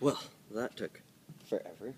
Well, that took forever.